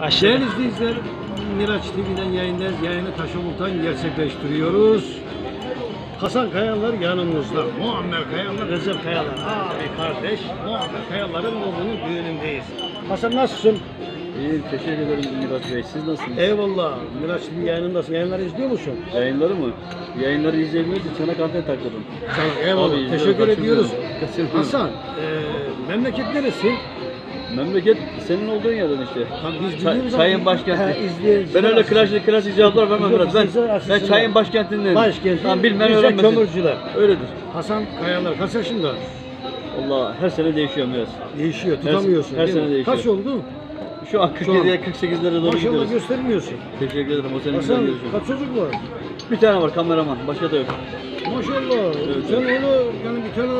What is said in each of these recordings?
Aşırı. Değerli izleyiciler, Miraç TV'den yayındayız. Yayını Taşomut'tan gerçekleştiriyoruz. Hasan Kayalar yanımızda. Muammer Kayalar, Recep Kayalar. Abi kardeş, Muammer Kayalar'ın oğlunun düğünündeyiz. Hasan nasılsın? İyiyim, teşekkür ederim Murat Bey. Siz nasılsınız? Eyvallah. Miraç TV yayınındasın. Yayınları izliyor musun? Yayınları mı? Yayınları için çanak anten taktırdım. Sana eyvallah. Abi, izliyorum, Teşekkür kaçırmıyorum. ediyoruz. Kaçırmıyorum. Hasan, e, memleket neresi? Memleket senin olduğun yerden işte. Tam biz Çay- çayın başkenti. Ben öyle klasik klasik cevaplar vermem biraz. Ben, ben çayın başkentindeyim. Başkenti, Tamam bilmem öğrenmesin. kömürcüler. Öyledir. Hasan Kayalar kaç yaşında? Allah her sene değişiyor biraz. Değişiyor, Her- tutamıyorsun. her mi? sene değişiyor. Kaç oldu? Şu an Şu an. 47'ye 48'lere doğru Maşallah gidiyoruz. göstermiyorsun. Teşekkür ederim. O senin Hasan kaç çocuk var? Bir tane var kameraman. Başka da yok. Maşallah. Sen onu yani bir tane.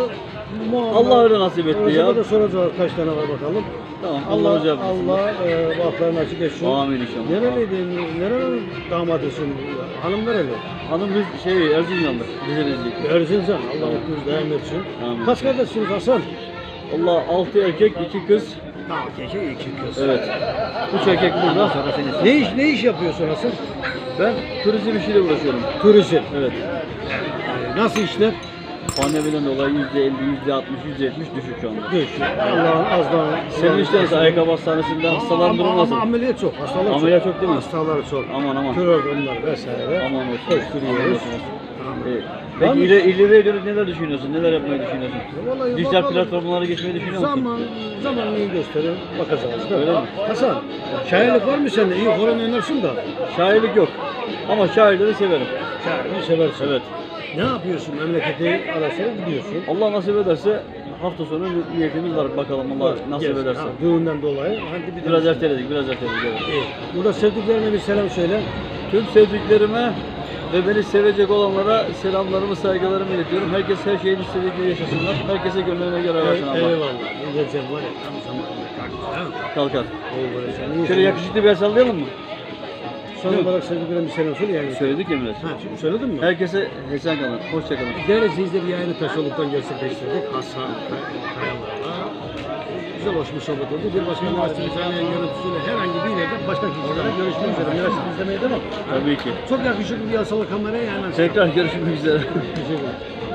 Allah öyle nasip etti ya. de soracağız kaç tane var bakalım. Tamam. Allah, Allah hocam. Allah e, bahtlarını açık etsin. Amin inşallah. Nereliydin? Nerenin damadısın? Hanım nereli? Hanım biz şey Erzincanlı. Bize benziyor. Erzincan. Allah mutluluğunuz devam etsin. Amin. Kaç kardeşsiniz Hasan? Allah 6 erkek 2 kız. Tamam, iki, iki kız. Evet. 3 erkek burada. Ne iş ne iş yapıyorsun Hasan? Ben turizm işiyle uğraşıyorum. Turizm. Evet. Ee, Nasıl işler? Pandemiden dolayı %50, %60, %70 düşük şu anda. Düş. Allah'ın az daha. Senin işte ise ayakkabı hastanesinden hastaların Ama- durumu ama nasıl? ameliyat çok. Hastalar Ameliyat çok değil mi? Hastalar çok. Aman aman. Kör onlar vesaire. Aman olsun. Var mı? Peki ileri, ileriye dönüp neler düşünüyorsun? Neler yapmayı düşünüyorsun? Vallahi Dijital bakalım. platformlara geçmeyi düşünüyor musun? Zaman, zaman neyi gösterir bakacağız. da. Öyle mi? Hasan, şairlik var mı sende? İyi horon oynarsın da. Şairlik yok. Ama şairleri severim. Şairliği seversin. Evet. Ne yapıyorsun? Memleketi ara sıra gidiyorsun. Allah nasip ederse hafta sonu bir niyetimiz var. Bakalım Allah nasip Gez. ederse. Ha, düğünden dolayı. Hadi bir Biraz erteledik, biraz erteledik. Evet. İyi. Burada sevdiklerine bir selam söyle. Tüm sevdiklerime ve beni sevecek olanlara selamlarımı, saygılarımı iletiyorum. Herkes her şeyin istediği gibi yaşasınlar. Herkese gönlüne göre versin Allah. eyvallah. Bu gece var ya tam zamanında? Kalkar. İyi Şöyle yakışıklı bir el sallayalım mı? Son olarak sevdiklerine bir selam söyle yani. Söyledik ya biraz. Ha, şimdi söyledin mi? Herkese esen kalın, hoşça kalın. Değerli izleyiciler yayını Taşoluk'tan gerçekleştirdik. Hasan Kayalar'la. Güzel hoş bir sohbet oldu. Bir başka üniversitemiz yayın görüntüsüyle herhangi bir yerde başka kişilerle görüşmek üzere. Üniversite izlemeye devam. Tabii ki. Çok yakışıklı bir yasalı kameraya yayınlansın. Tekrar görüşmek üzere. Teşekkür ederim.